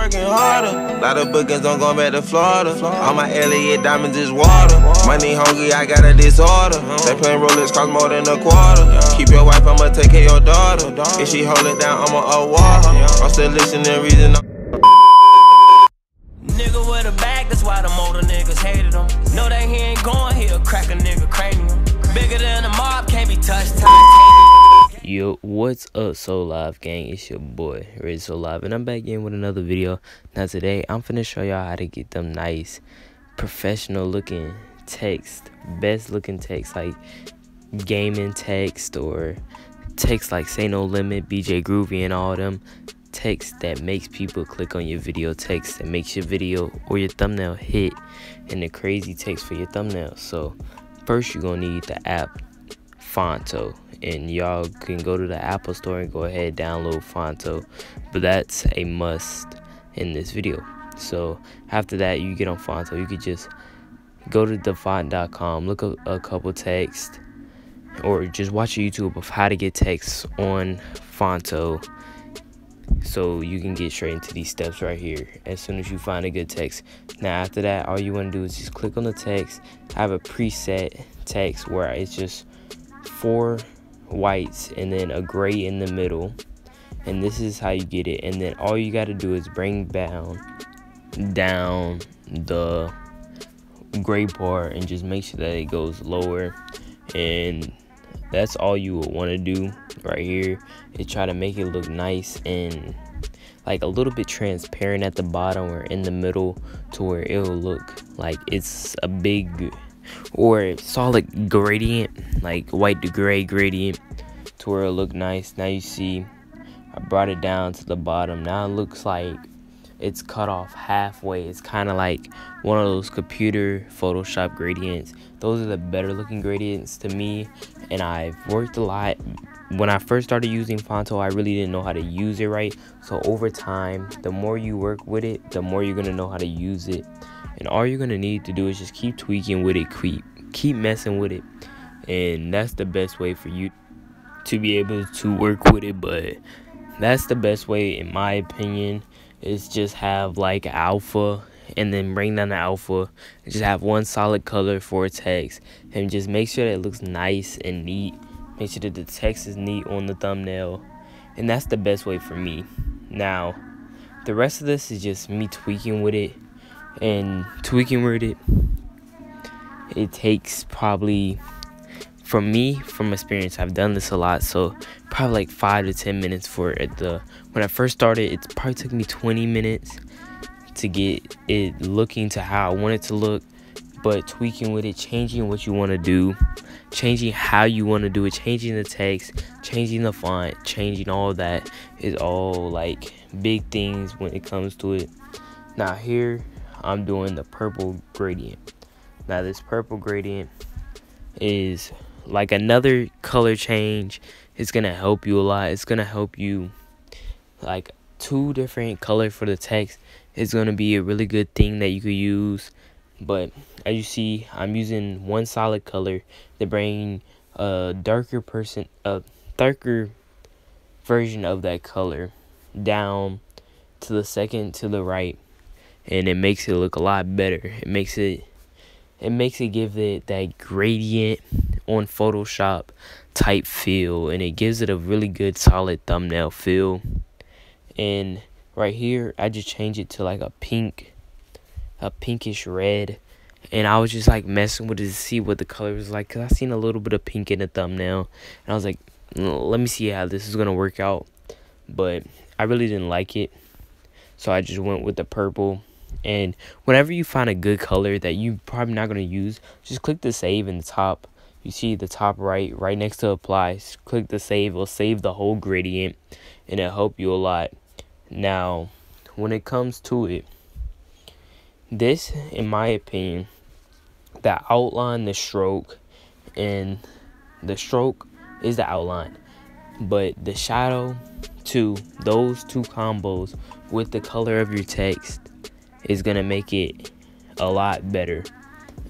working harder. Lot of bookings don't go back to Florida. All my Elliott diamonds is water. Money hungry, I got a disorder. They playing Rolex cost more than a quarter. Keep your wife, I'ma take care of your daughter. If she hold it down, I'ma award her. I'm still listening, reason. Nigga Yo, what's up, So Live gang? It's your boy, Reggie So Live, and I'm back in with another video. Now today, I'm finna show y'all how to get them nice, professional looking text, best looking text, like gaming text or text like Say No Limit, BJ Groovy, and all them text that makes people click on your video text that makes your video or your thumbnail hit and the crazy text for your thumbnail so first you're gonna need the app Phonto. And y'all can go to the apple store and go ahead download Phonto. But that's a must in this video. So after that you get on Phonto. You could just go to dafont.com look up a couple texts, or just watch a youtube of how to get text on Phonto. So you can get straight into these steps right here. As soon as you find a good text. Now after that all you want to do is just click on the text. I have a preset text where it's just four whites and then a gray in the middle. And this is how you get it. And then all you got to do is bring down down the gray part and just make sure that it goes lower. And that's all you would want to do right here is try to make it look nice and like a little bit transparent at the bottom or in the middle to where it'll look like it's a big or solid gradient like white to gray gradient to where it look nice. Now you see I brought it down to the bottom. Now it looks like it's cut off halfway. It's kind of like one of those computer photoshop gradients. Those are the better looking gradients to me and i've worked a lot. When i first started using Phonto i really didn't know how to use it right. So over time the more you work with it the more you're to know how to use it and all you're to need to do is just keep tweaking with it keep keep messing with it. And that's the best way for you to be able to work with it but that's the best way in my opinion is just have like alpha and then bring down the alpha. Just have one solid color for text and just make sure that it looks nice and neat. Make sure that the text is neat on the thumbnail. And that's the best way for me. Now the rest of this is just me tweaking with it and tweaking with it it takes probably from me from experience i've done this a lot so probably like five to ten minutes for it the when i first started it probably took me 20 minutes to get it looking to how i want it to look but tweaking with it changing what you want to do changing how you want to do it changing the text changing the font changing all that is all like big things when it comes to it. Now here i'm doing the purple gradient. Now this purple gradient is like another color change. It's gonna help you a lot. It's gonna help you like two different color for the text. It's gonna be a really good thing that you could use. But as you see i'm using one solid color to bring a darker person a darker version of that color down to the second to the right and it makes it look a lot better it makes it it makes it give it that gradient on Photoshop type feel and it gives it a really good solid thumbnail feel. And right here I just changed it to like a pink a pinkish red and I was just like messing with it to see what the color was like cuz I seen a little bit of pink in the thumbnail and I was like let me see how this is going to work out. But I really didn't like it. So I just went with the purple and whenever you find a good color that you probably not going to use just click the save in the top. You see the top right right next to apply click the save it'll save the whole gradient and it'll help you a lot. Now when it comes to it this in my opinion the outline the stroke and the stroke is the outline but the shadow to those two combos with the color of your text is gonna make it a lot better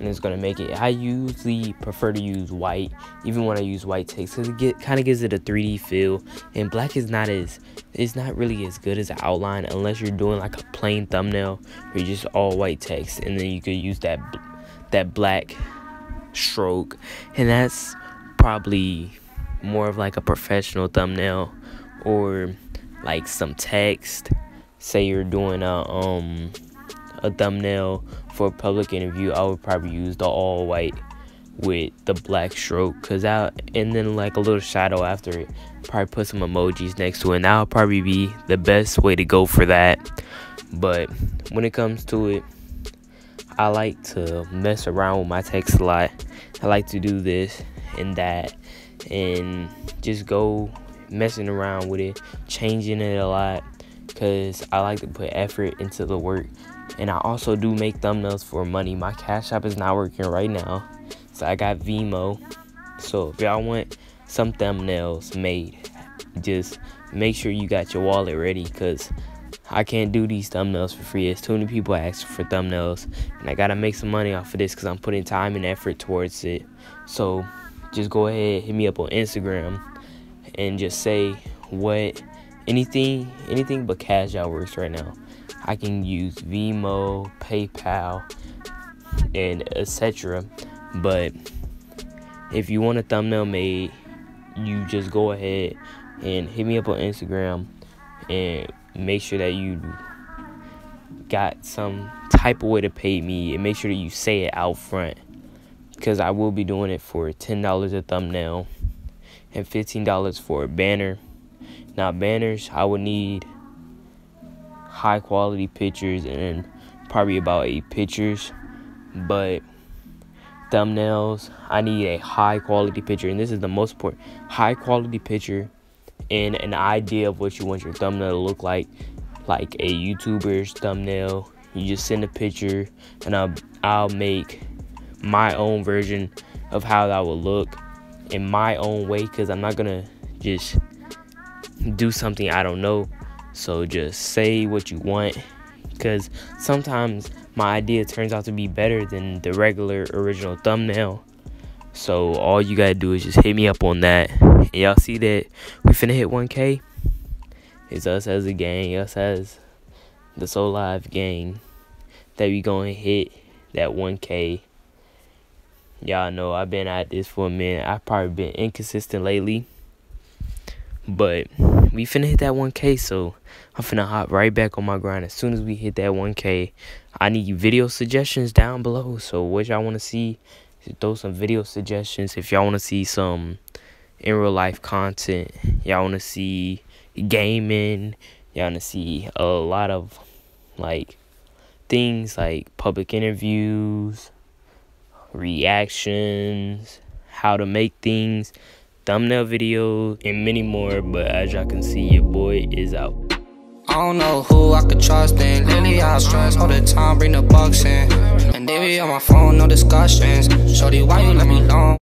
and it's gonna make it. I usually prefer to use white, even when I use white text, because it get kind of gives it a 3D feel. And black is not as it's not really as good as an outline unless you're doing like a plain thumbnail or just all white text, and then you could use that that black stroke, and that's probably more of like a professional thumbnail or like some text. Say you're doing a um a thumbnail for a public interview, I would probably use the all white with the black stroke because I and then like a little shadow after it. Probably put some emojis next to it. And that'll probably be the best way to go for that. But when it comes to it, I like to mess around with my text a lot. I like to do this and that and just go messing around with it, changing it a lot because I like to put effort into the work and I also do make thumbnails for money. My Cash App is not working right now. So I got Venmo. So if y'all want some thumbnails made, just make sure you got your wallet ready because I can't do these thumbnails for free. It's too many people ask for thumbnails. And I gotta make some money off of this because I'm putting time and effort towards it. So just go ahead, hit me up on Instagram and just say what anything anything but Cash App works right now. I can use Venmo, PayPal, and etc. But if you want a thumbnail made, you just go ahead and hit me up on Instagram and make sure that you got some type of way to pay me and make sure that you say it out front because I will be doing it for $10 a thumbnail and $15 for a banner. Now, banners, I would need high quality pictures and probably about eight pictures. But thumbnails, I need a high quality picture, and this is the most important high quality picture and an idea of what you want your thumbnail to look like, like a YouTuber's thumbnail. You just send a picture, and I'll I'll make my own version of how that will look in my own way, because I'm not gonna just do something I don't know. So just say what you want because sometimes my idea turns out to be better than the regular original thumbnail. So all you gotta do is just hit me up on that. And y'all see that we finna hit 1K? It's us as a gang, us as the So Live gang that we gonna hit that 1K. Y'all know I've been at this for a minute. I've probably been inconsistent lately. But we finna hit that 1K, so I'm finna hop right back on my grind as soon as we hit that 1K. I need video suggestions down below. So what y'all wanna see? Throw some video suggestions. If y'all wanna see some in real life content, y'all wanna see gaming, y'all wanna see a lot of like things like public interviews, reactions, how to make things thumbnail videos, and many more. But as y'all can see, your boy is out. I don't know who I could trust in. Lately I stress all the time, bring the bucks in. And they be on my phone, no discussions. Shorty, why you let me long?